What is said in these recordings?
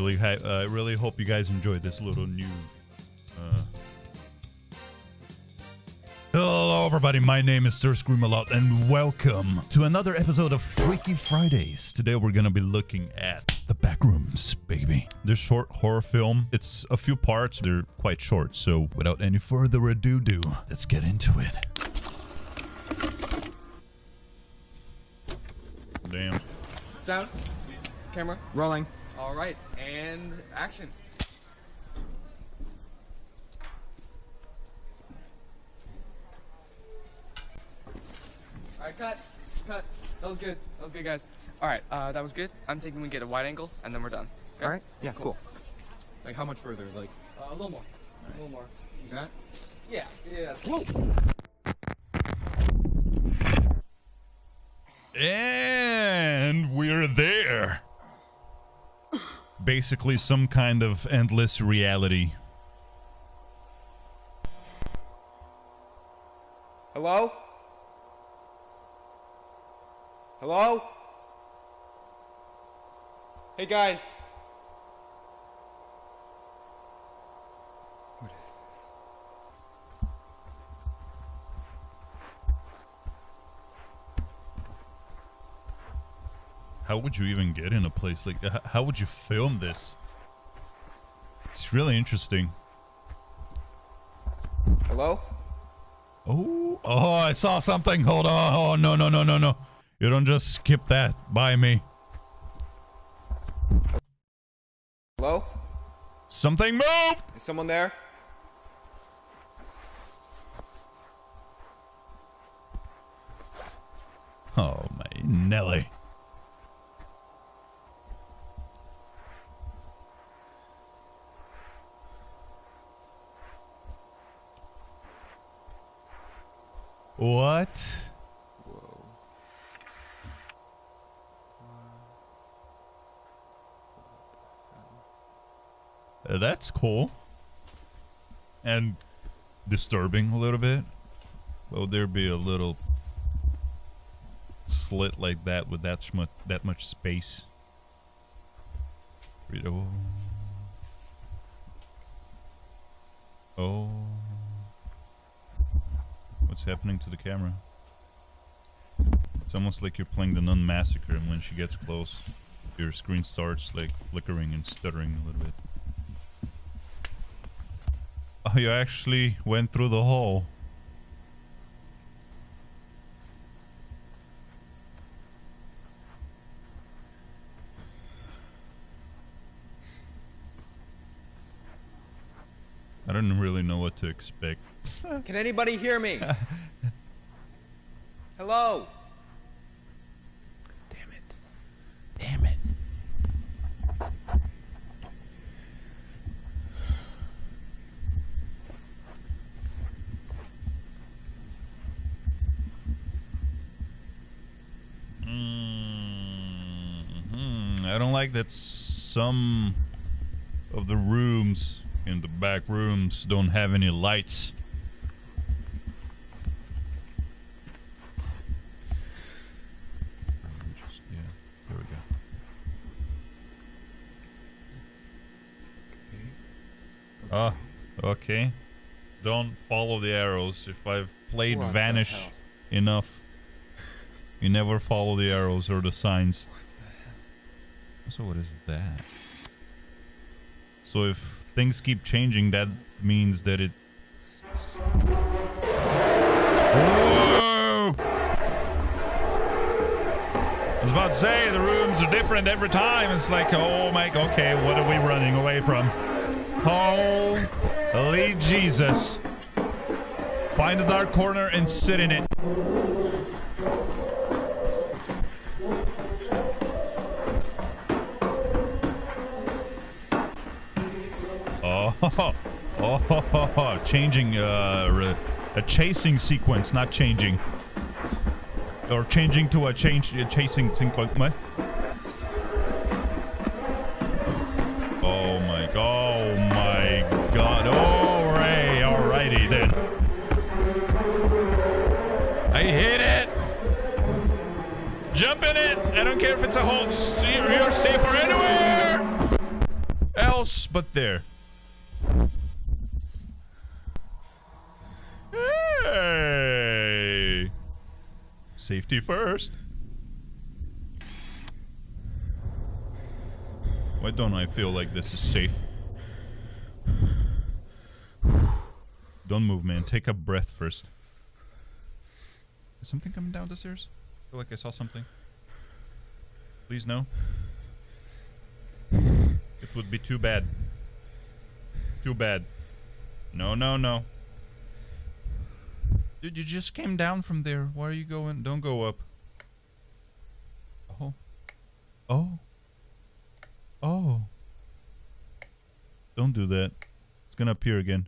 Really, I uh, really hope you guys enjoyed this little new. Uh... Hello, everybody. My name is Sir Screamalot, and welcome to another episode of Freaky Fridays. Today, we're gonna be looking at the backrooms, baby. This short horror film. It's a few parts. They're quite short. So, without any further ado, do let's get into it. Damn. Sound. Camera. Rolling. All right. And action. All right, cut. Cut. That was good. That was good, guys. All right, uh, that was good. I'm thinking we get a wide angle, and then we're done. Okay? All right. Yeah, cool. Like how much further? Like Uh, a little more. A little more. that? Yeah. Yeah. And we're there. Basically, some kind of endless reality. Hello? Hello? Hey guys. How would you even get in a place like that? How would you film this? It's really interesting. Hello? Oh, oh, I saw something. Hold on. Oh, no, no, no, no, no. You don't just skip that by me. Hello? Something moved. Is someone there? Oh, my Nelly. What? Uh, That's cool. And disturbing a little bit. Will there be a little slit like that with that much that much space? Oh. Oh. What's happening to the camera? It's almost like you're playing the Nun Massacre, and when she gets close, your screen starts like flickering and stuttering a little bit. Oh, you actually went through the hole. I don't really know what to expect. Can anybody hear me? Hello? Damn it. Damn it. That some of the rooms in the back rooms don't have any lights. Just, yeah, there we go. Ah, okay. Don't follow the arrows. If I've played What Vanish enough, you never follow the arrows or the signs. So what is that? So if things keep changing, that means that it. Whoa! I was about to say the rooms are different every time. It's like, oh my, god, okay, what are we running away from? Holy Jesus! Find a dark corner and sit in it. Oh, oh, changing uh, a chasing sequence, not changing, or changing to a change a chasing sequence. What? Oh my god! Oh my god! Oh, Ray! Alrighty then. I hit it. Jump in it. I don't care if it's a hole. You're safer anywhere. else but there. Safety first. Why don't I feel like this is safe? Don't move, man. Take a breath first. Is something coming down the stairs? I feel like I saw something. Please no. It would be too bad. Too bad. No, no, no. Dude, you just came down from there. Why are you going? Don't go up. Oh. Oh. Oh. Don't do that. It's gonna appear again.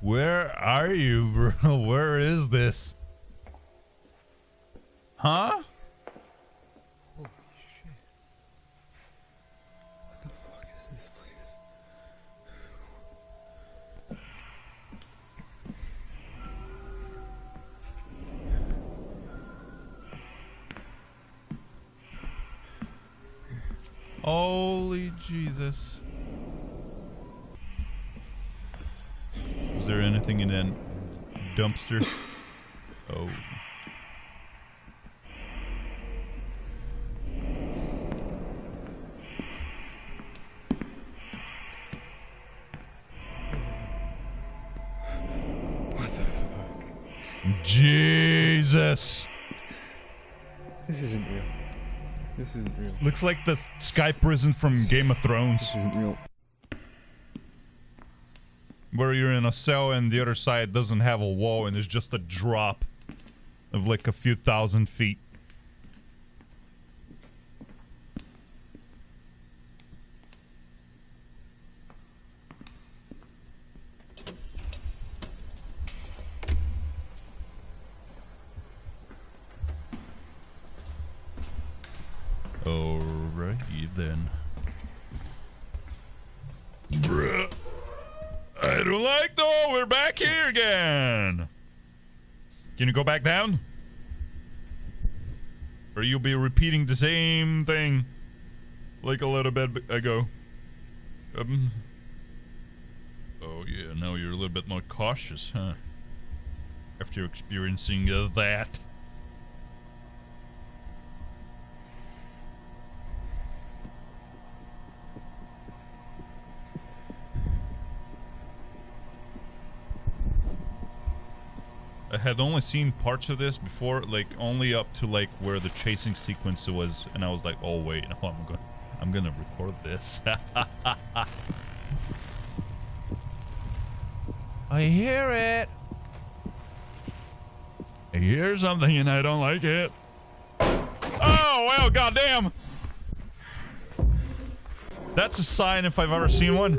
Where are you, bro? Where is this? Huh? Dumpster? Oh. What the fuck? Jesus. This isn't real. This isn't real. Looks like the sky prison from Game of Thrones. This isn't real. Where you're in a cell and the other side doesn't have a wall and there's just a drop of like a few thousand feet. Alrighty then. Bruh. I don't like though. We're back here again. Can you go back down? Or you'll be repeating the same thing like a little bit ago. Um. Oh yeah, now you're a little bit more cautious, huh? After experiencing uh, that. Had only seen parts of this before, like only up to like where the chasing sequence was, and I was like, "Oh wait, no, I'm going, I'm gonna record this." I hear it. I hear something, and I don't like it. Oh well, goddamn! That's a sign if I've ever seen one.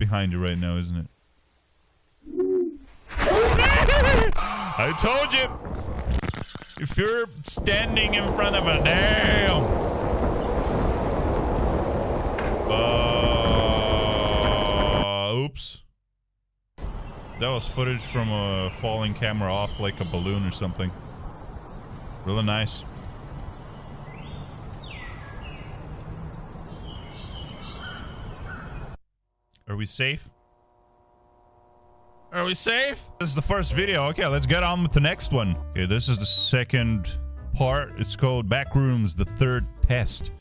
Behind you right now, isn't it? I told you. If you're standing in front of a damn. Uh, oops. That was footage from a falling camera off like a balloon or something. Really nice. We safe? Are we safe? This is the first video. Okay, let's get on with the next one. Okay, this is the second part. It's called Backrooms, the third test.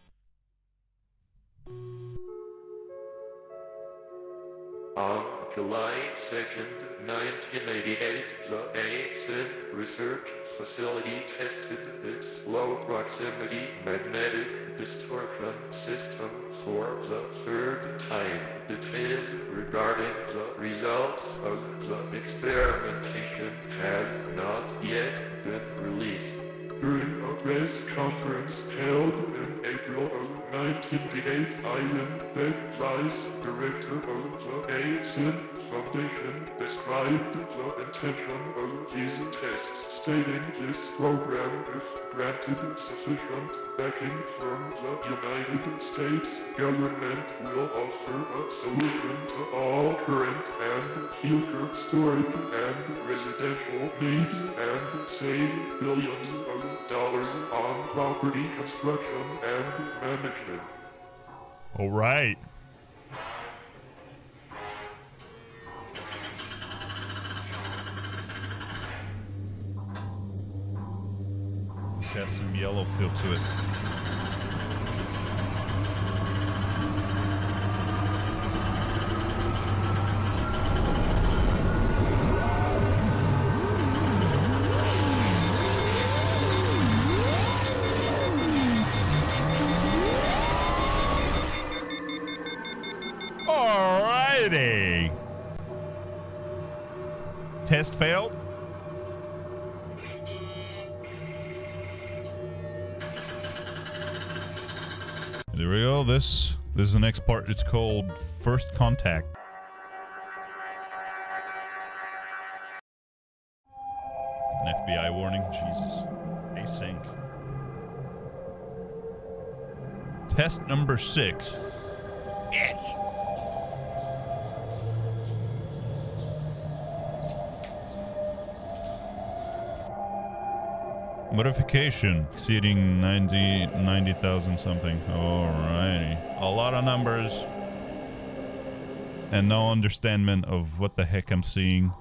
On July 2nd, 1988, the Async research facility tested its low proximity magnetic distortion system for the third time. Details regarding the results of the experimentation have not yet been released. During a press conference held in April of 1988, Ivan Beck, Vice Director of the Async Foundation, described the intention of these tests, stating this program, if granted sufficient backing from the United States government, will offer a solution to all current and future storage and residential needs and save billions of dollars on property construction and management. All right. Got some yellow feel to it. Test failed. There we go. This this is the next part. It's called First Contact. An FBI warning. Jesus. Async. Test number six. Modification exceeding 90 90,000 something. Alrighty. A lot of numbers. And no understanding of what the heck I'm seeing.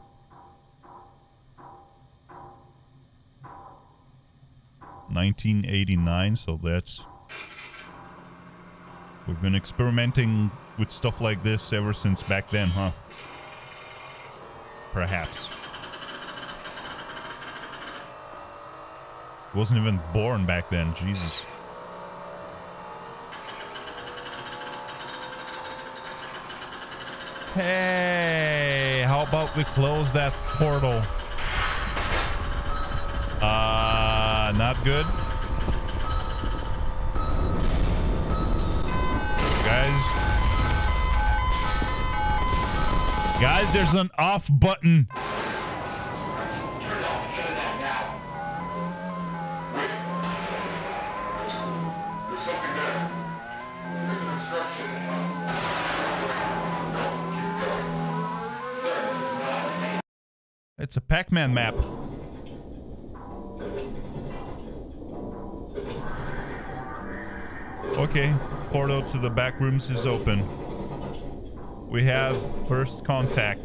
Nineteen eighty nine, so that's We've been experimenting with stuff like this ever since back then, huh? Perhaps. Wasn't even born back then, Jesus. Hey, how about we close that portal? Uh, not good. Guys. Guys, there's an off button. It's a Pac-Man map. Okay, portal to the back rooms is open. We have first contact.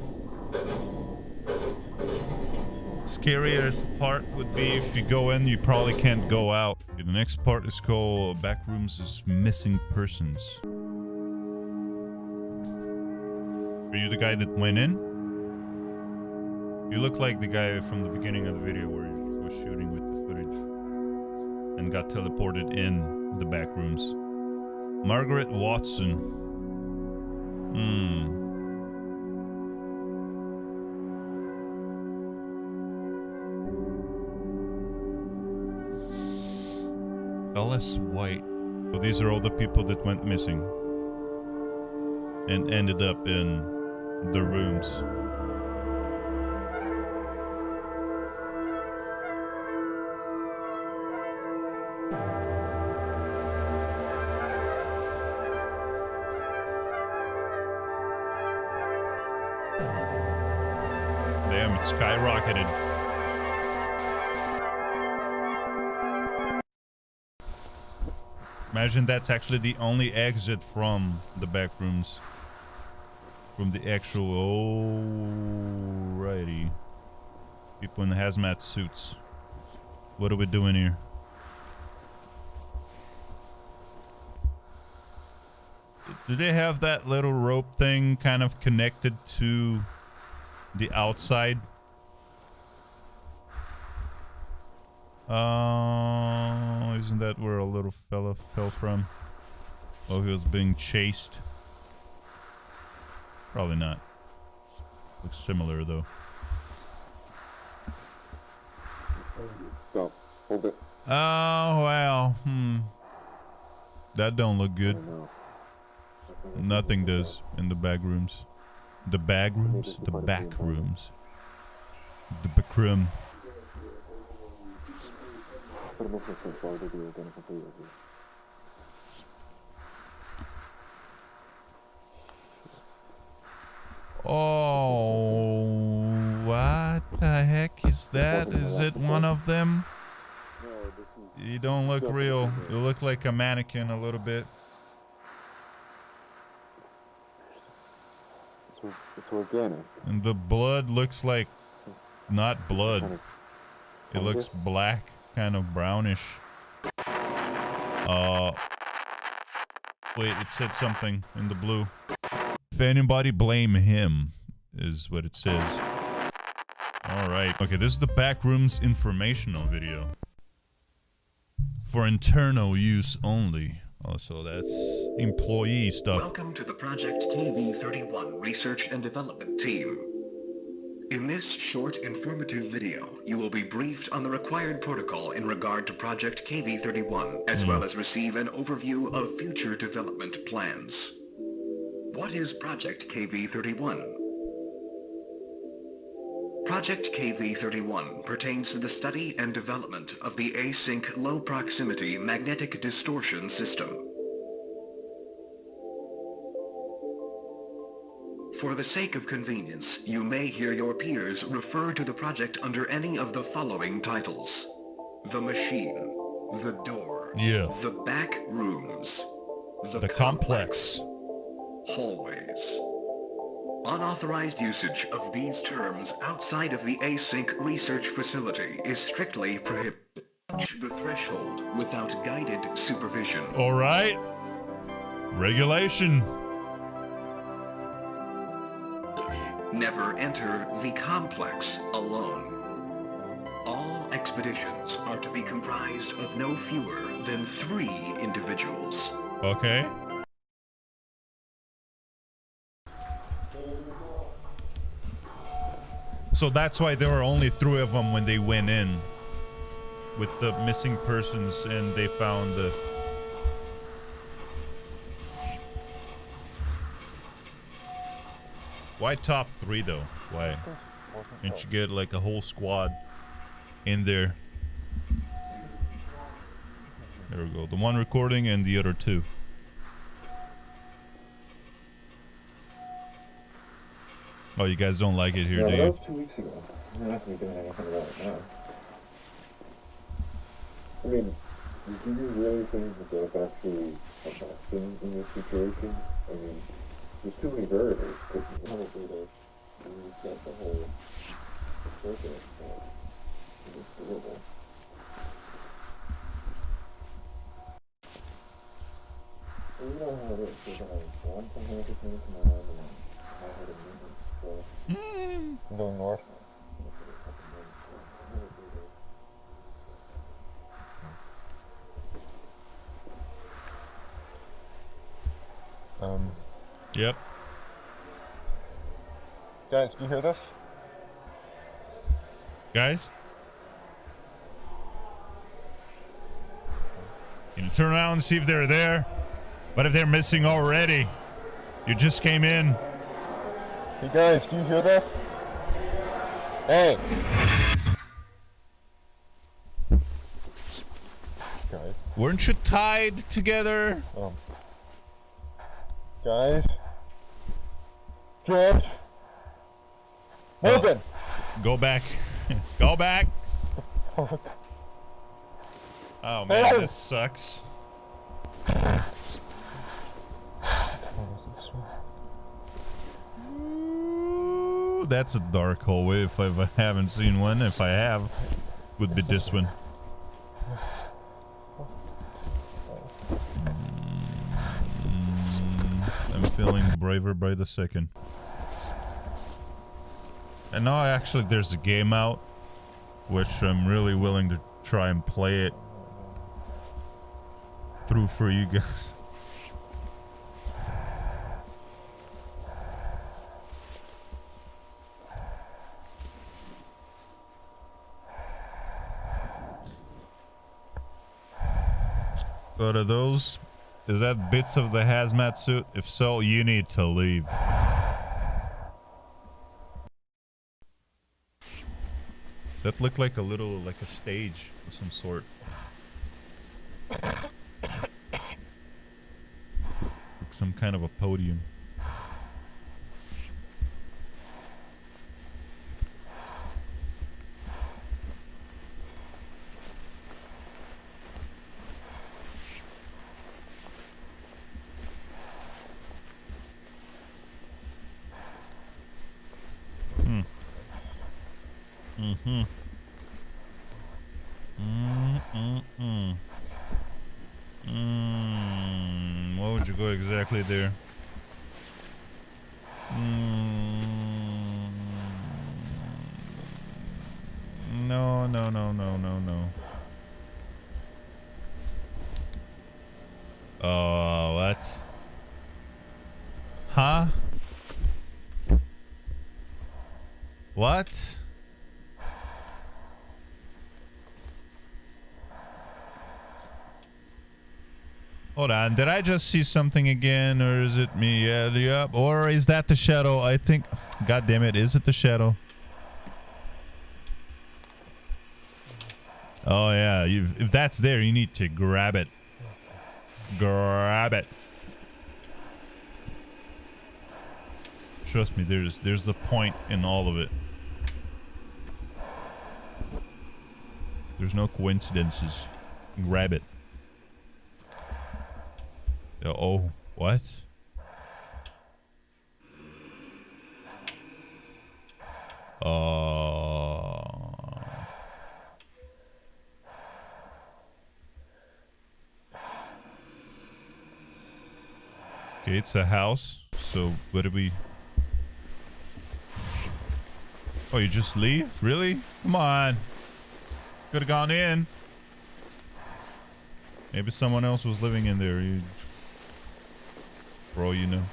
Scariest part would be if you go in, you probably can't go out. The next part is called back rooms is missing persons. Are you the guy that went in? You look like the guy from the beginning of the video where he was shooting with the footage and got teleported in the back rooms. Margaret Watson. Hmm. Ellis White. So these are all the people that went missing and ended up in the rooms. Damn, skyrocketed. Imagine that's actually the only exit from the back rooms. From the actual... Alrighty. People in hazmat suits. What are we doing here? Do they have that little rope thing kind of connected to the outside? Uh, isn't that where a little fella fell from? Oh, he was being chased. Probably not. Looks similar though. Stop. Hold it. Oh well. Hmm. That don't look good. Nothing does in the back rooms. The bag rooms? The back rooms. The back room. Oh, what the heck is that? Is it one of them? You don't look real. You look like a mannequin a little bit. It's, organic. And the blood looks like not blood. It looks black, kind of brownish. Uh Wait, it said something in the blue. If anybody blame him is what it says. All right. Okay, this is the backrooms informational video. For internal use only. Also, that's employee stuff. Welcome to the Project KV-31 Research and Development Team. In this short informative video, you will be briefed on the required protocol in regard to Project KV-31, as hmm. well as receive an overview of future development plans. What is Project KV-31? Project KV-31 pertains to the study and development of the async low-proximity magnetic distortion system. For the sake of convenience, you may hear your peers refer to the project under any of the following titles. The Machine, The Door, Yeah. The Back Rooms, The, The complex. Hallways. Unauthorized usage of these terms outside of the async research facility is strictly prohibited. The threshold without guided supervision. All right. Regulation. Never enter the complex alone. All expeditions are to be comprised of no fewer than three individuals. Okay. So that's why there were only three of them when they went in with the missing persons and they found the Why top three though? Why? Didn't you get like a whole squad in there? There we go. The one recording and the other two. Oh, you guys don't like it here, Yeah, do that was two weeks ago. We're not to be doing anything about it now. I mean, do you really think that there's actually a vaccine in this situation? I mean, there's too many variables. It's probably to reset the whole circuit. It's doable. You know how it is. You're going to want to have it in command and then have it immediately. So, I'm going north. Um, Yep. guys, do you hear this? Guys? Can you turn around and see if they're there? But if they're missing already? You just came in. Hey guys, do you hear this? Hey! Guys, Weren't you tied together? um. Guys? George? Open! Go back. Go back. Oh man, Hey. this sucks. Ooh, That's a dark hallway if I haven't seen one. If I have, would be this one. Mm, I'm feeling braver by the second. And now actually there's a game out, which I'm really willing to try and play it through for you guys. What are those? Is that bits of the hazmat suit? If so, you need to leave. That looked like a little, like a stage of some sort. Like some kind of a podium. Hmm. Mm-hmm. Mm-mm-mm. Mm, what would you go exactly there? Mm, no, no, no, no, no, no. Oh, what? Huh? What? Hold on, did I just see something again, or is it me? Yeah, yep. Uh, or is that the shadow? I think. God damn it! Is it the shadow? Oh yeah, you, if that's there, you need to grab it. Grab it. Trust me, there's there's a point in all of it. There's no coincidences. Grab it. Uh, Oh, what? Uh. Okay, it's a house. So what do we? Oh, you just leave? Really? Come on. Could have gone in. Maybe someone else was living in there. You, for all you know.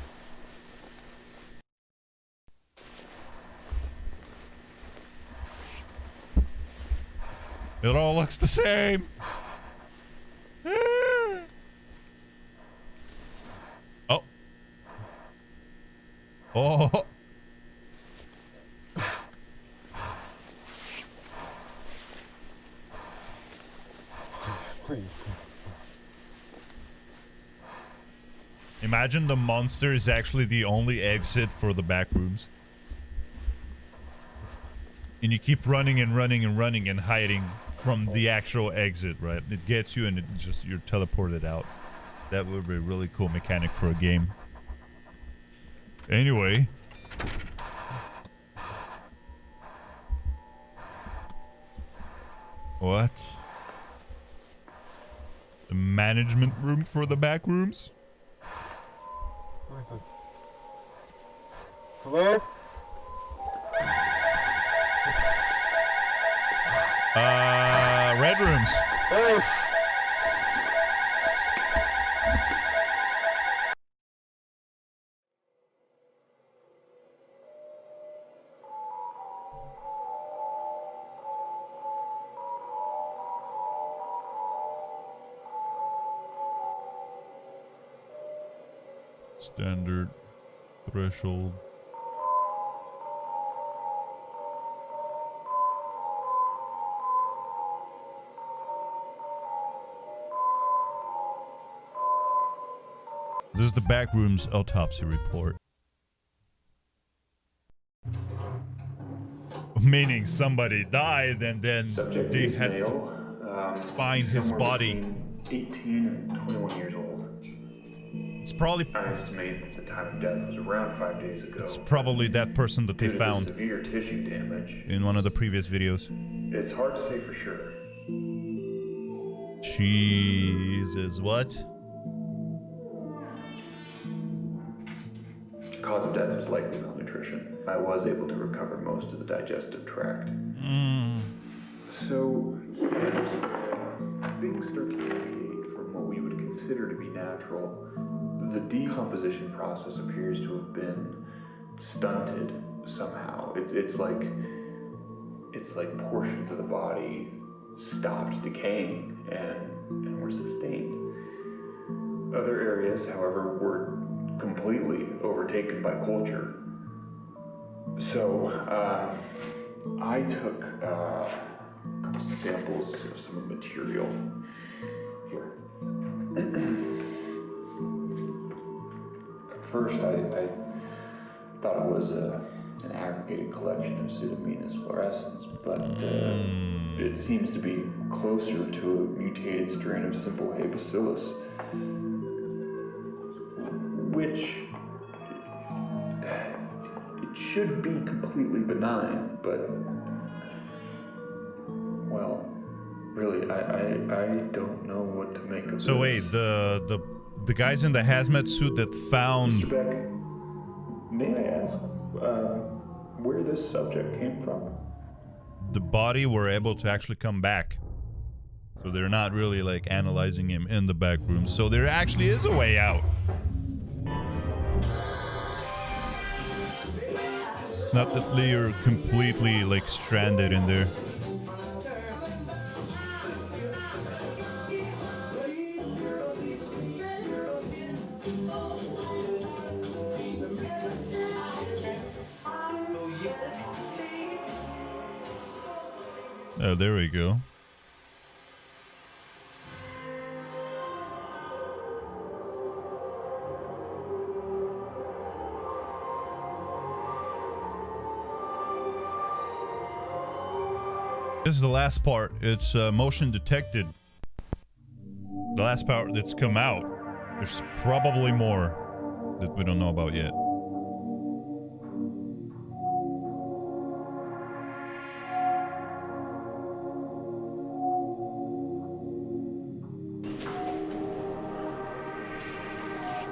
It all looks the same. Ah. oh. Oh. Imagine the monster is actually the only exit for the back rooms. And you keep running and running and running and hiding from the actual exit, right? It gets you and it just you're teleported out. That would be a really cool mechanic for a game. Anyway. What? The management room for the back rooms? Hello? Uh, red rooms. Hey! Standard. Threshold. This is the backroom's autopsy report. Meaning somebody died and then Subject they had to male. Um, find his body. 18 and 21 years old. It's probably I estimate that the time of death was around five days ago. it's probably that person that they Due to the found severe tissue damage. in one of the previous videos. It's hard to say for sure. Jesus, what? Was likely malnutrition. I was able to recover most of the digestive tract. So, as things start to deviate from what we would consider to be natural, the decomposition process appears to have been stunted somehow. It's it's like it's like portions of the body stopped decaying and and were sustained. Other areas, however, were completely overtaken by culture. So, uh, I took uh, a couple samples of some of the material here. At first, I, I thought it was a, an aggregated collection of Pseudomonas fluorescens, but uh, it seems to be closer to a mutated strain of simple hay bacillus, which it should be completely benign, but well, really, I, I, I don't know what to make of So this. wait, the the the guys in the hazmat suit that found Mr. Beck, may I ask uh, where this subject came from? the body were able to actually come back. So they're not really like analyzing him in the back room. So there actually is a way out. Not that they're completely like stranded in there. This is the last part. It's uh, motion detected. The last part that's come out. There's probably more that we don't know about yet.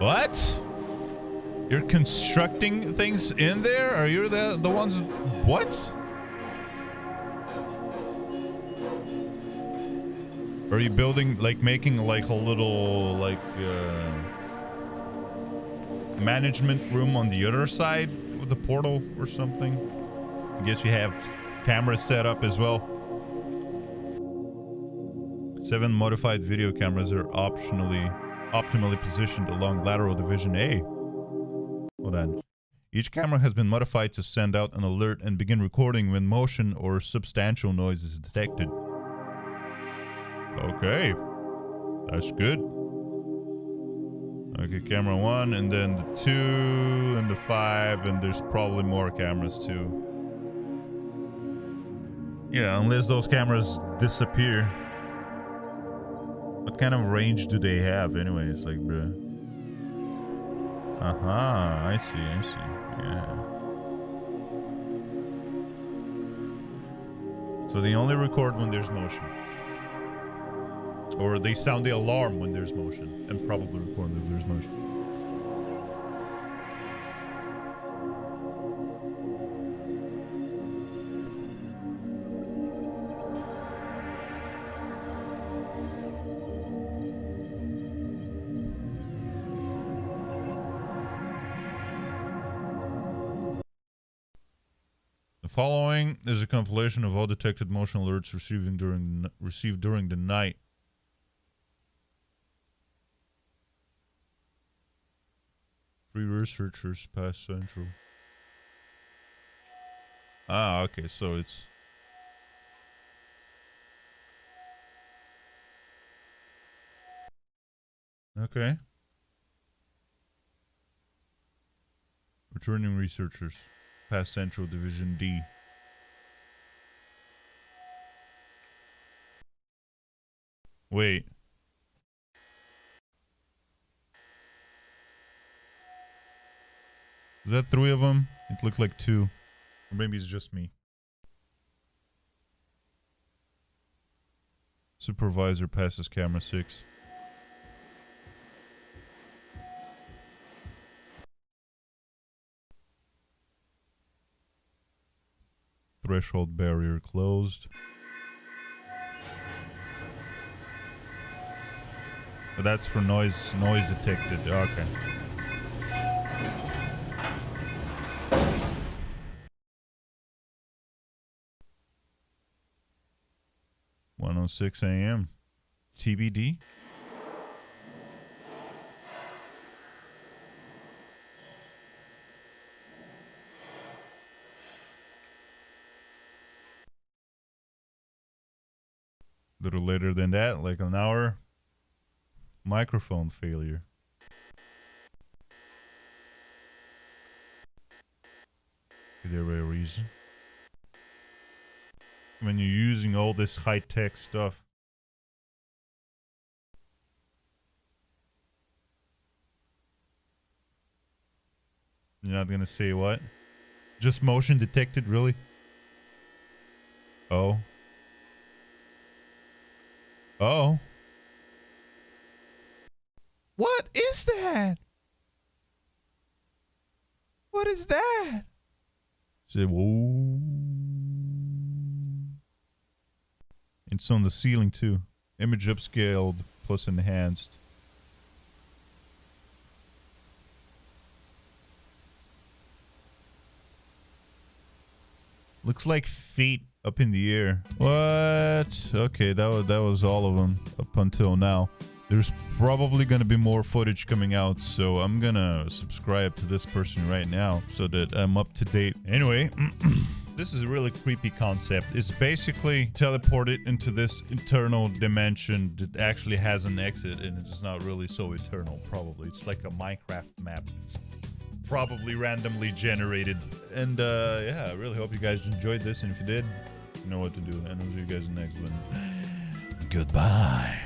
What? You're constructing things in there? Are you the the ones? What? Are you building like making like a little like uh, management room on the other side of the portal or something? I guess you have cameras set up as well. Seven modified video cameras are optionally optimally positioned along lateral division A. Hold on. Each camera has been modified to send out an alert and begin recording when motion or substantial noise is detected. Okay. That's good. Okay, camera one, and then the two, and the five, and there's probably more cameras too. Yeah, unless those cameras disappear. What kind of range do they have anyways? Like, bruh. Aha, I see, I see. Yeah. So they only record when there's motion. Or they sound the alarm when there's motion. And probably record if there's motion. The following is a compilation of all detected motion alerts receiving during received during the night. Three researchers past central. Ah, okay, so it's okay. Returning researchers past Central Division D. Wait. Is that three of them? It looked like two. Or maybe it's just me. Supervisor passes camera six. Threshold barrier closed. But that's for noise noise detected. Okay. around 6 a.m. TBD. A little later than that, like an hour, microphone failure. Is there a reason? When you're using all this high tech stuff. You're not gonna say what? Just motion detected, really? Oh. Oh. What is that? What is that? Say whoa. It's on the ceiling too. Image upscaled plus enhanced. Looks like feet up in the air. What? Okay, that was that was all of them up until now. There's probably gonna be more footage coming out, so I'm gonna subscribe to this person right now so that I'm up to date. Anyway, this is a really creepy concept. It's basically teleported into this internal dimension that actually has an exit, and it's not really so eternal. Probably it's like a Minecraft map. It's probably randomly generated. And uh, yeah, I really hope you guys enjoyed this. And if you did, you know what to do. And I'll see you guys next one. Goodbye.